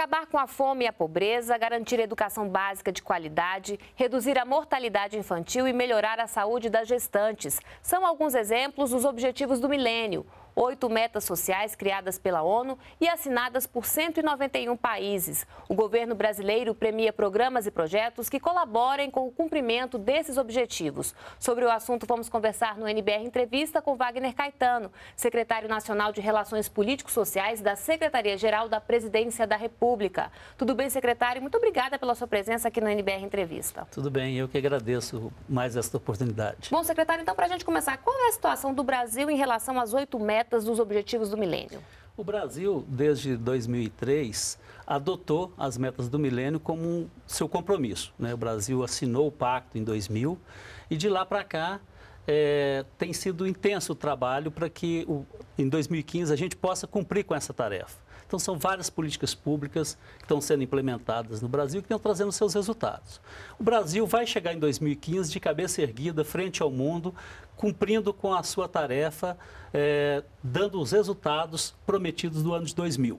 Acabar com a fome e a pobreza, garantir educação básica de qualidade, reduzir a mortalidade infantil e melhorar a saúde das gestantes. São alguns exemplos dos objetivos do milênio oito metas sociais criadas pela ONU e assinadas por 191 países. O governo brasileiro premia programas e projetos que colaborem com o cumprimento desses objetivos. Sobre o assunto, vamos conversar no NBR Entrevista com Wagner Caetano, secretário nacional de Relações Políticos-Sociais da Secretaria-Geral da Presidência da República. Tudo bem, secretário? Muito obrigada pela sua presença aqui no NBR Entrevista. Tudo bem, eu que agradeço mais esta oportunidade. Bom, secretário, então, para a gente começar, qual é a situação do Brasil em relação às oito metas? Metas dos Objetivos do Milênio? O Brasil, desde 2003, adotou as metas do milênio como um, seu compromisso. Né? O Brasil assinou o pacto em 2000 e de lá para cá é, tem sido intenso o trabalho para que o, em 2015 a gente possa cumprir com essa tarefa. Então, são várias políticas públicas que estão sendo implementadas no Brasil que estão trazendo seus resultados. O Brasil vai chegar em 2015 de cabeça erguida frente ao mundo, cumprindo com a sua tarefa, é, dando os resultados prometidos no ano de 2000.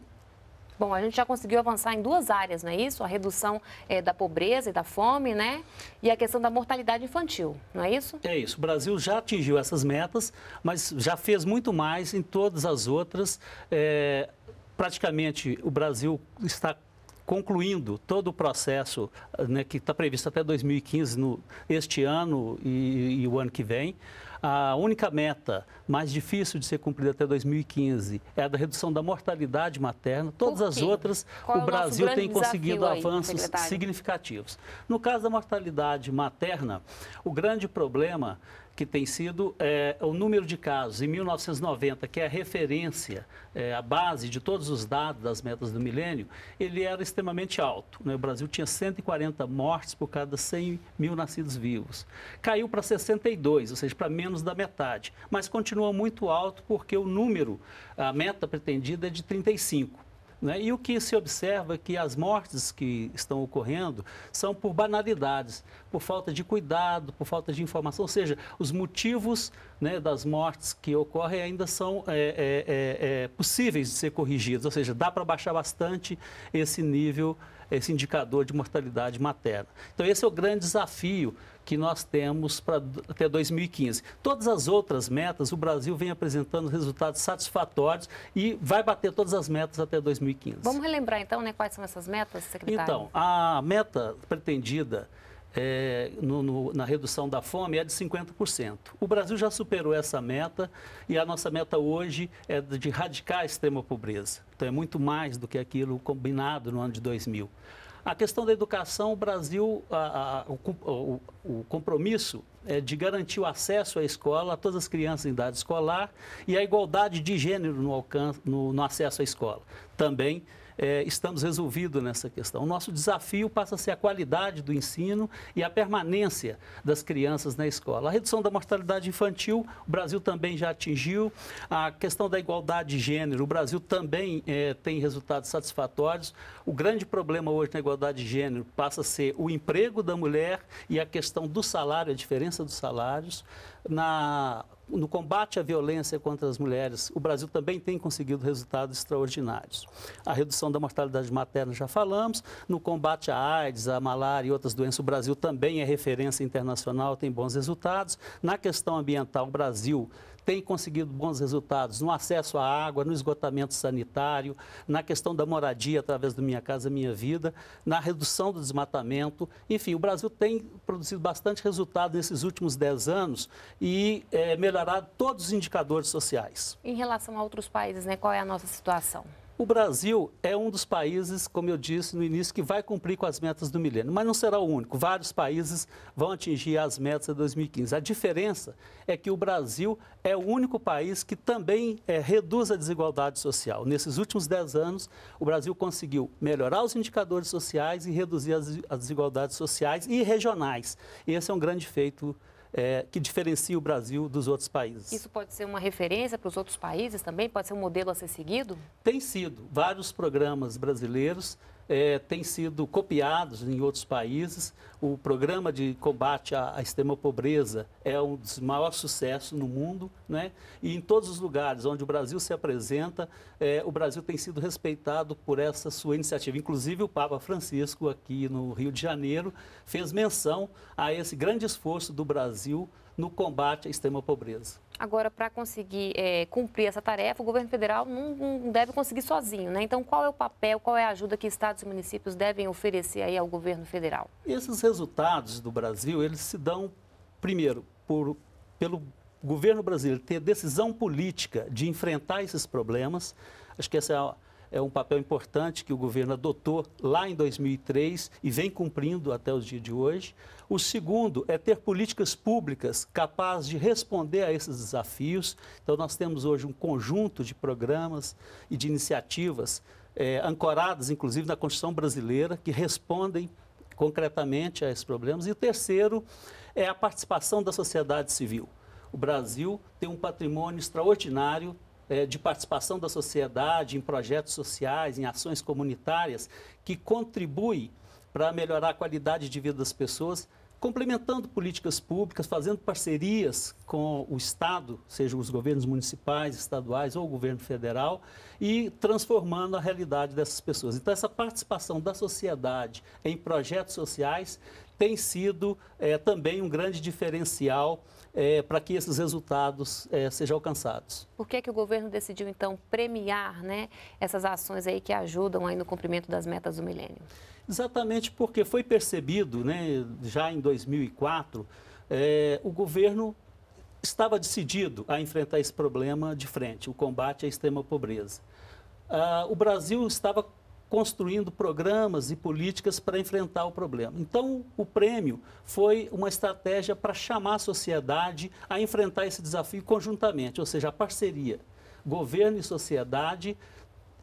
Bom, a gente já conseguiu avançar em duas áreas, não é isso? A redução é, da pobreza e da fome, né? E a questão da mortalidade infantil, não é isso? É isso. O Brasil já atingiu essas metas, mas já fez muito mais em todas as outras. É, praticamente, o Brasil está concluindo todo o processo né, que está previsto até 2015, no, este ano e, e o ano que vem. A única meta mais difícil de ser cumprida até 2015 é a da redução da mortalidade materna. Todas as outras, Qual o Brasil tem conseguido aí, avanços secretário? significativos. No caso da mortalidade materna, o grande problema que tem sido é, o número de casos em 1990, que é a referência, é, a base de todos os dados das metas do milênio, ele era extremamente alto. Né? O Brasil tinha 140 mortes por cada 100 mil nascidos vivos. Caiu para 62, ou seja, para menos da metade, mas continua muito alto porque o número, a meta pretendida é de 35. Né? E o que se observa é que as mortes que estão ocorrendo são por banalidades, por falta de cuidado, por falta de informação, ou seja, os motivos né, das mortes que ocorrem ainda são é, é, é, é possíveis de ser corrigidos, ou seja, dá para baixar bastante esse nível, esse indicador de mortalidade materna. Então, esse é o grande desafio que nós temos para até 2015. Todas as outras metas, o Brasil vem apresentando resultados satisfatórios e vai bater todas as metas até 2015. Vamos relembrar então, né, quais são essas metas, secretário? Então, a meta pretendida é, no, no, na redução da fome é de 50%. O Brasil já superou essa meta e a nossa meta hoje é de erradicar a extrema pobreza. Então é muito mais do que aquilo combinado no ano de 2000. A questão da educação, o Brasil, a, a, o, o, o, compromisso é de garantir o acesso à escola a todas as crianças em idade escolar e a igualdade de gênero no, alcance, no, no acesso à escola. Também é, estamos resolvidos nessa questão. O nosso desafio passa a ser a qualidade do ensino e a permanência das crianças na escola. A redução da mortalidade infantil, o Brasil também já atingiu. A questão da igualdade de gênero, o Brasil também é, tem resultados satisfatórios. O grande problema hoje na igualdade de gênero passa a ser o emprego da mulher e a questão do salário, a diferença dos salários. Na no combate à violência contra as mulheres, o Brasil também tem conseguido resultados extraordinários. A redução da mortalidade materna já falamos, no combate à AIDS, à malária e outras doenças, o Brasil também é referência internacional, tem bons resultados. Na questão ambiental, o Brasil tem conseguido bons resultados no acesso à água, no esgotamento sanitário, na questão da moradia através do Minha Casa Minha Vida, na redução do desmatamento. Enfim, o Brasil tem produzido bastante resultado nesses últimos 10 anos e é, melhorado todos os indicadores sociais. Em relação a outros países, né, qual é a nossa situação? O Brasil é um dos países, como eu disse no início, que vai cumprir com as metas do milênio, mas não será o único. Vários países vão atingir as metas de 2015. A diferença é que o Brasil é o único país que também é, reduz a desigualdade social. Nesses últimos 10 anos, o Brasil conseguiu melhorar os indicadores sociais e reduzir as, as desigualdades sociais e regionais. Esse é um grande feito é, que diferencia o Brasil dos outros países. Isso pode ser uma referência para os outros países também? Pode ser um modelo a ser seguido? Tem sido. Vários programas brasileiros é, têm sido copiados em outros países. O programa de combate à, à extrema pobreza é um dos maiores sucessos no mundo, né? e em todos os lugares onde o Brasil se apresenta, é, o Brasil tem sido respeitado por essa sua iniciativa. Inclusive, o Papa Francisco, aqui no Rio de Janeiro, fez menção a esse grande esforço do Brasil no combate à extrema pobreza. Agora, para conseguir é, cumprir essa tarefa, o governo federal não, não, deve conseguir sozinho, né? Então, qual é o papel, qual é a ajuda que estados e municípios devem oferecer aí ao governo federal? Esses resultados do Brasil, eles se dão, primeiro, por, pelo governo brasileiro ter decisão política de enfrentar esses problemas. Acho que essa é a é um papel importante que o governo adotou lá em 2003 e vem cumprindo até os dias de hoje. O segundo é ter políticas públicas capazes de responder a esses desafios. Então, nós temos hoje um conjunto de programas e de iniciativas é, ancoradas, inclusive, na Constituição brasileira, que respondem concretamente a esses problemas. E o terceiro é a participação da sociedade civil. O Brasil tem um patrimônio extraordinário é, de participação da sociedade em projetos sociais, em ações comunitárias, que contribui para melhorar a qualidade de vida das pessoas, complementando políticas públicas, fazendo parcerias com o Estado, seja os governos municipais, estaduais ou o governo federal, e transformando a realidade dessas pessoas. Então, essa participação da sociedade em projetos sociais tem sido é, também um grande diferencial é, para que esses resultados é, sejam alcançados. Por que, que o governo decidiu, então, premiar né, essas ações aí que ajudam aí no cumprimento das metas do milênio? Exatamente porque foi percebido, né, já em 2004, é, o governo estava decidido a enfrentar esse problema de frente, o combate à extrema pobreza. Ah, o Brasil estava construindo programas e políticas para enfrentar o problema. Então, o prêmio foi uma estratégia para chamar a sociedade a enfrentar esse desafio conjuntamente, ou seja, a parceria governo e sociedade,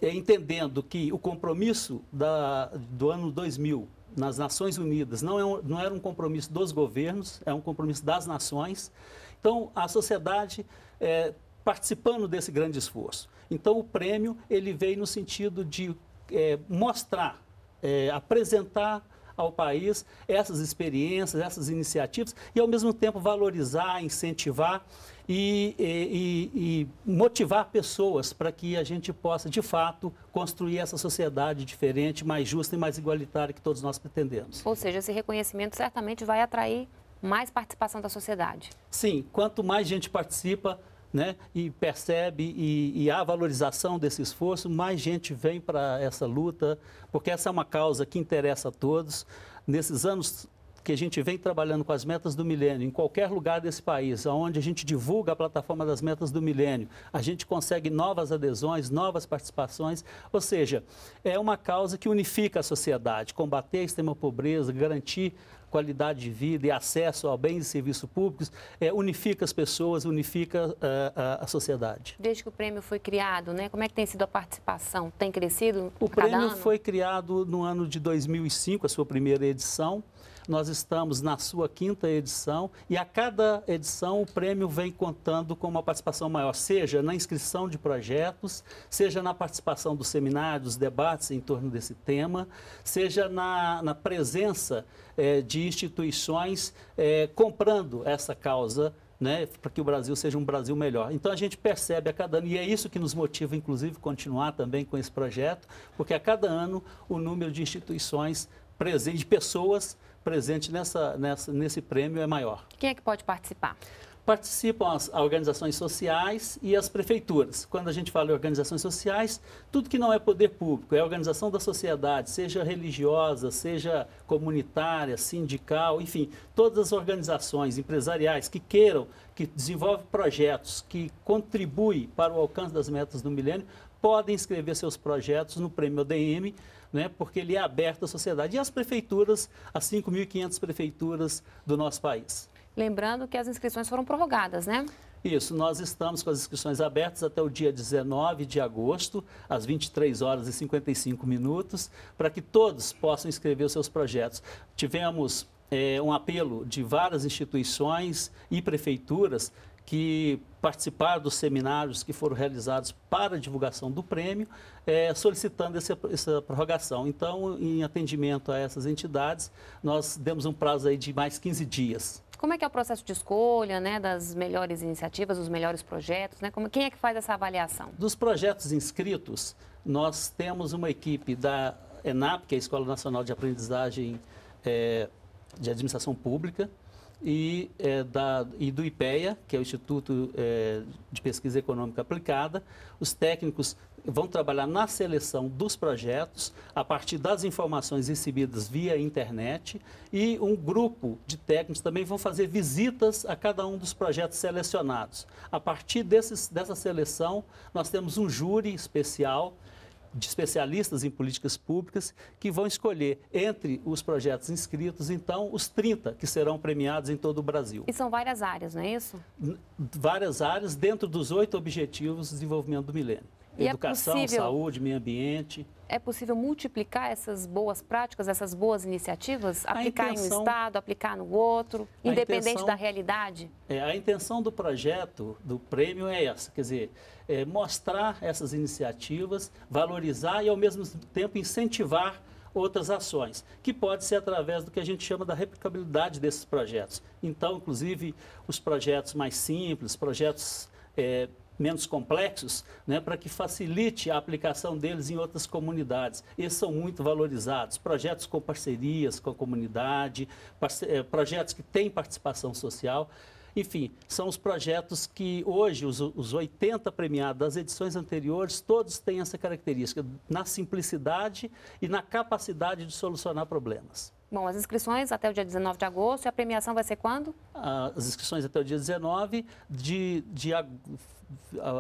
eh, entendendo que o compromisso da, do ano 2000 nas Nações Unidas não, é um, não era um compromisso dos governos, é um compromisso das nações. Então, a sociedade é, participando desse grande esforço. Então, o prêmio ele veio no sentido de é, mostrar, é, apresentar ao país essas experiências, essas iniciativas e, ao mesmo tempo, valorizar, incentivar e, e, e motivar pessoas para que a gente possa, de fato, construir essa sociedade diferente, mais justa e mais igualitária que todos nós pretendemos. Ou seja, esse reconhecimento certamente vai atrair mais participação da sociedade. Sim, quanto mais gente participa, né, e percebe e, e há valorização desse esforço, mais gente vem para essa luta, porque essa é uma causa que interessa a todos. Nesses anos que a gente vem trabalhando com as metas do milênio, em qualquer lugar desse país, onde a gente divulga a plataforma das metas do milênio, a gente consegue novas adesões, novas participações, ou seja, é uma causa que unifica a sociedade, combater a extrema pobreza, garantir qualidade de vida e acesso a bens e serviços públicos, é, unifica as pessoas, unifica uh, a, a, sociedade. Desde que o prêmio foi criado, né, como é que tem sido a participação? Tem crescido? O prêmio foi criado no ano de 2005, a sua primeira edição. Nós estamos na sua quinta edição e a cada edição o prêmio vem contando com uma participação maior, seja na inscrição de projetos, seja na participação dos seminários, debates em torno desse tema, seja na, na presença é, de instituições é, comprando essa causa né, para que o Brasil seja um Brasil melhor. Então a gente percebe a cada ano, e é isso que nos motiva, inclusive, continuar também com esse projeto, porque a cada ano o número de instituições presentes, de pessoas presente nessa, nessa, nesse prêmio é maior. Quem é que pode participar? Participam as organizações sociais e as prefeituras. Quando a gente fala em organizações sociais, tudo que não é poder público, é organização da sociedade, seja religiosa, seja comunitária, sindical, enfim, todas as organizações empresariais que queiram, que desenvolvem projetos, que contribuem para o alcance das metas do milênio, podem inscrever seus projetos no Prêmio ODM né, porque ele é aberto à sociedade. E as prefeituras, as 5.500 prefeituras do nosso país. Lembrando que as inscrições foram prorrogadas, né? Isso, nós estamos com as inscrições abertas até o dia 19 de agosto, às 23 horas e 55 minutos, para que todos possam inscrever os seus projetos. Tivemos é, um apelo de várias instituições e prefeituras que participaram dos seminários que foram realizados para a divulgação do prêmio, é, solicitando essa, essa, prorrogação. Então, em atendimento a essas entidades, nós demos um prazo aí de mais 15 dias. Como é que é o processo de escolha né, das melhores iniciativas, dos melhores projetos? Né? Como, quem é que faz essa avaliação? Dos projetos inscritos, nós temos uma equipe da ENAP, que é a Escola Nacional de Aprendizagem é, de Administração Pública, e, é, da, e do IPEA, que é o Instituto é, de Pesquisa Econômica Aplicada. Os técnicos vão trabalhar na seleção dos projetos a partir das informações recebidas via internet e um grupo de técnicos também vão fazer visitas a cada um dos projetos selecionados. A partir desses, dessa seleção, nós temos um júri especial de especialistas em políticas públicas que vão escolher entre os projetos inscritos, então, os 30 que serão premiados em todo o Brasil. E são várias áreas, não é isso? Várias áreas dentro dos oito objetivos de desenvolvimento do milênio. E é Educação, é possível, saúde, meio ambiente. É possível multiplicar essas boas práticas, essas boas iniciativas? Aplicar intenção, em um estado, aplicar no outro, independente intenção, da realidade? É, a intenção do projeto, do prêmio é essa, quer dizer, é mostrar essas iniciativas, valorizar e, ao mesmo tempo, incentivar outras ações, que pode ser através do que a gente chama da replicabilidade desses projetos. Então, inclusive, os projetos mais simples, projetos é, menos complexos, né, para que facilite a aplicação deles em outras comunidades. Esses são muito valorizados. Projetos com parcerias com a comunidade, eh, projetos que têm participação social. Enfim, são os projetos que hoje, os, os 80 premiados das edições anteriores, todos têm essa característica, na simplicidade e na capacidade de solucionar problemas. Bom, as inscrições até o dia 19 de agosto e a premiação vai ser quando? As inscrições até o dia 19 de, de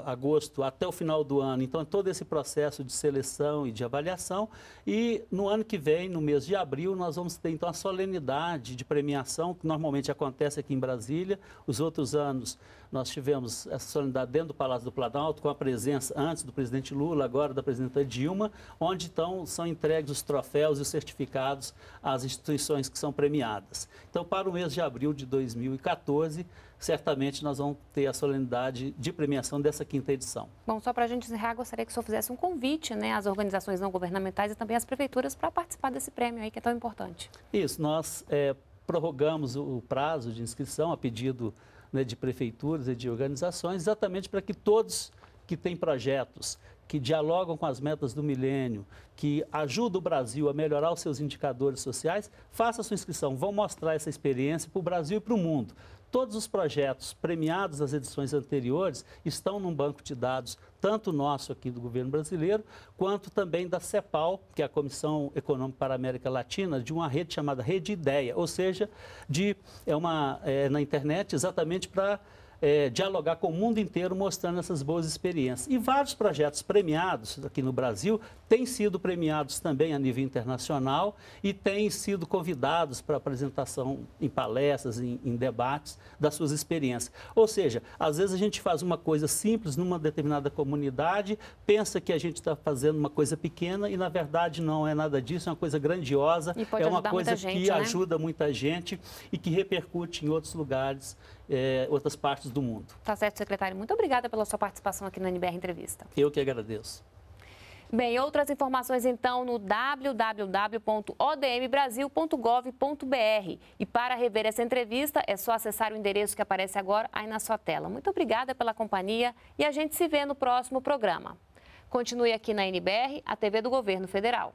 agosto até o final do ano. Então, todo esse processo de seleção e de avaliação. E no ano que vem, no mês de abril, nós vamos ter então a solenidade de premiação, que normalmente acontece aqui em Brasília. Os outros anos nós tivemos essa solenidade dentro do Palácio do Planalto, com a presença antes do presidente Lula, agora da presidenta Dilma, onde então são entregues os troféus e os certificados às instituições que são premiadas. Então, para o mês de abril de 2014, certamente nós vamos ter a solenidade de premiação dessa quinta edição. Bom, só para a gente encerrar, gostaria que o senhor fizesse um convite né, às organizações não governamentais e também às prefeituras para participar desse prêmio aí que é tão importante. Isso, nós é, prorrogamos o prazo de inscrição a pedido né, de prefeituras e de organizações, exatamente para que todos que têm projetos que dialogam com as metas do milênio, que ajudam o Brasil a melhorar os seus indicadores sociais, faça sua inscrição. Vão mostrar essa experiência para o Brasil e para o mundo. Todos os projetos premiados nas edições anteriores estão num banco de dados, tanto nosso aqui do governo brasileiro, quanto também da CEPAL, que é a Comissão Econômica para a América Latina, de uma rede chamada Rede Ideia, ou seja, de, é uma, é, na internet exatamente para é, dialogar com o mundo inteiro mostrando essas boas experiências. E vários projetos premiados aqui no Brasil têm sido premiados também a nível internacional e têm sido convidados para apresentação em palestras, em, em debates das suas experiências. Ou seja, às vezes a gente faz uma coisa simples numa determinada comunidade, pensa que a gente está fazendo uma coisa pequena e na verdade não é nada disso, é uma coisa grandiosa, é uma coisa gente, que né? ajuda muita gente e que repercute em outros lugares é, outras partes do mundo. Tá certo, secretário. Muito obrigada pela sua participação aqui no NBR Entrevista. Eu que agradeço. Bem, outras informações então no www.odmbrasil.gov.br. E para rever essa entrevista é só acessar o endereço que aparece agora aí na sua tela. Muito obrigada pela companhia e a gente se vê no próximo programa. Continue aqui na NBR, a TV do Governo Federal.